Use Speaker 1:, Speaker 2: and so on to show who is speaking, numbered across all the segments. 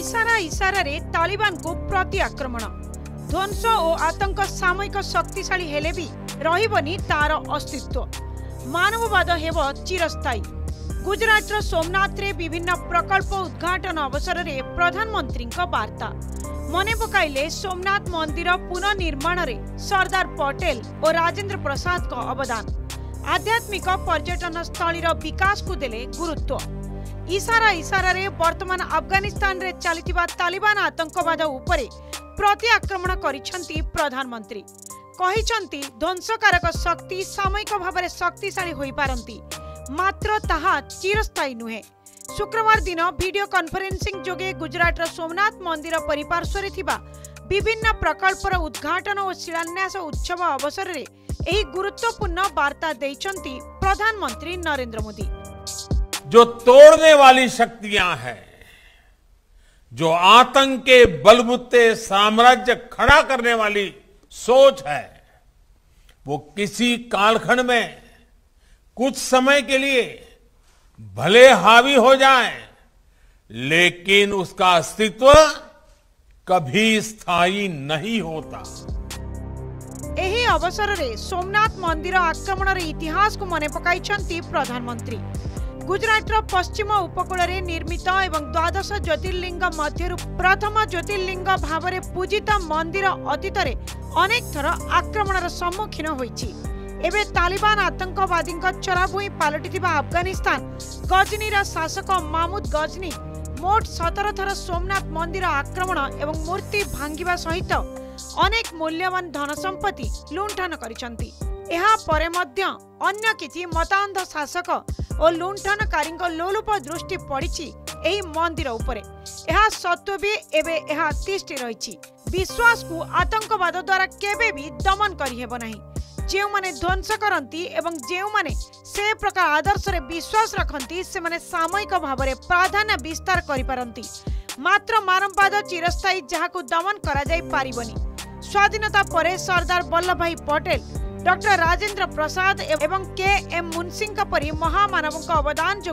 Speaker 1: ইশারা ইশারারে তালিবানকু প্রতি আক্রমণ ধ্বংস ও আতঙ্ক সাময়িক শক্তিশালী হেলে বি রহবনি তার অস্তিত্ব মানববাদ হেব চিরস্থায়ী গুজরাটর সোমনাথে বিভিন্ন প্রকল্প উদ্ঘাটন অবসরের প্রধানমন্ত্রী বার্তা মনে পকাইলে সোমনাথ মন্দির পুনর্নির্মাণে সর্দার পটেল ও রাজেন্দ্র প্রসাদ অবদান আধ্যাত্মিক পর্যটন স্থলীর বিকাশকু দেলে গুরুত্ব ଇସାରା ଇସାରାରେ ବର୍ତ୍ତମାନ ଆଫଗାନିସ୍ତାନରେ ଚାଲିଥିବା ତାଲିବାନ ଆତଙ୍କବାଦ ଉପରେ ପ୍ରତି ଆକ୍ରମଣ କରିଛନ୍ତି ପ୍ରଧାନମନ୍ତ୍ରୀ କହିଛନ୍ତି ଧ୍ୱଂସକାରକ ଶକ୍ତି ସାମୟିକ ଭାବରେ ଶକ୍ତିଶାଳୀ ହୋଇପାରନ୍ତି ମାତ୍ର ତାହା ଚିରସ୍ଥାୟୀ ନୁହେଁ ଶୁକ୍ରବାର ଦିନ ଭିଡିଓ କନଫରେନ୍ସିଂ ଯୋଗେ ଗୁଜରାଟର ସୋମନାଥ ମନ୍ଦିର ପରିପାର୍ଶ୍ୱରେ ଥିବା ବିଭିନ୍ନ ପ୍ରକଳ୍ପର ଉଦ୍ଘାଟନ ଓ ଶିଳାନ୍ୟାସ ଉତ୍ସବ ଅବସରରେ ଏହି ଗୁରୁତ୍ୱପୂର୍ଣ୍ଣ ବାର୍ତ୍ତା ଦେଇଛନ୍ତି ପ୍ରଧାନମନ୍ତ୍ରୀ ନରେନ୍ଦ୍ର ମୋଦି
Speaker 2: जो तोड़ने वाली शक्तियां हैं जो आतंक के बलबूते साम्राज्य खड़ा करने वाली सोच है वो किसी कालखंड में कुछ समय के लिए भले हावी हो जाए लेकिन उसका अस्तित्व कभी स्थायी नहीं होता
Speaker 1: ଏହି सोमनाथ मंदिर आक्रमण इतिहास को मन पकड़ प्रधानमंत्री गुजरात र पश्चिम उपकूल निर्मित एवं द्वादश ज्योतिर्लिंग ज्योतिर्लिङ प्रथम ज्योतिर्लिङ भावना पूजित मंदिर मन्दिर अतीतले आक्रमण र सम्मुखी हुन्छ तलिबान आतङ्कवादी छु पालटिति अफगानिस्तान गजनी शासक महमुद गजनी मोट सतर थर सोमनाथ मंदिर आक्रमण एवं मूर्ति सहित अनेक मूल्यवान धन सम्पत्ति लुण्ठन गरिन्छ यहाँ अन्य कि मता शासक ଓ ଲୁଣ୍ଠନକାରୀଙ୍କ ଲୋଲୁପ ଦୃଷ୍ଟି ପଡ଼ିଛି ଏହି ମନ୍ଦିର ଉପରେ ଏହା ସତ୍ତ୍ୱେ ବି ଏବେ ଏହା ତିଷ୍ଠି ରହିଛି ବିଶ୍ୱାସକୁ ଆତଙ୍କବାଦ ଦ୍ୱାରା କେବେ ବି ଦମନ କରିହେବ ନାହିଁ ଯେଉଁମାନେ ଧ୍ୱଂସ କରନ୍ତି ଏବଂ ଯେଉଁମାନେ ସେ ପ୍ରକାର ଆଦର୍ଶରେ ବିଶ୍ୱାସ ରଖନ୍ତି ସେମାନେ ସାମୟିକ ଭାବରେ ପ୍ରାଧାନ୍ୟ ବିସ୍ତାର କରିପାରନ୍ତି ମାତ୍ର ମାରମ୍ପାଦ ଚିରସ୍ଥାୟୀ ଯାହାକୁ ଦମନ କରାଯାଇ ପାରିବନି ସ୍ୱାଧୀନତା ପରେ ସର୍ଦ୍ଦାର ବଲ୍ଲଭ ଭାଇ ପଟେଲ डॉक्टर राजेंद्र प्रसाद एवं के एम मुंशी परी महामानव अवदान जो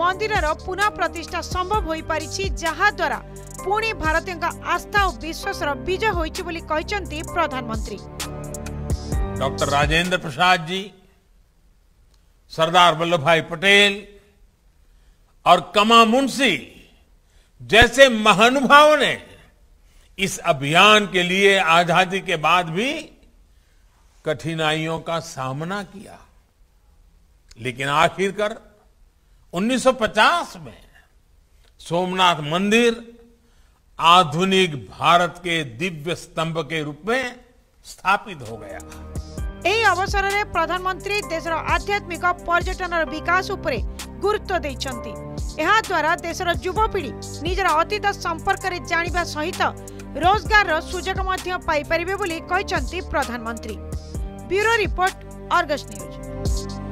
Speaker 1: मंदिर पुनः प्रतिष्ठा संभव हो पारी जहाद्वारा पुणी भारतीय आस्था और विश्वास विजय होती प्रधानमंत्री
Speaker 2: डॉक्टर राजेंद्र प्रसाद जी सरदार वल्लभ भाई पटेल और कमा मुंशी जैसे महानुभाव ने इस अभियान के लिए आजादी के बाद भी कठिनाइयों का सामना किया लेकिन आखिरकार 1950 में सोमनाथ मंदिर आधुनिक भारत के दिव्य स्तंभ के रूप में स्थापित हो गया
Speaker 1: यही अवसर में प्रधानमंत्री देश आध्यात्मिक पर्यटन विकास गुरुत्व द्वारा देश पीढ़ी निजर अतीत संपर्क जानवा सहित रोजगार सुजोग प्रधानमंत्री ब्यूरो रिपोर्ट ऑर्गस न्यूज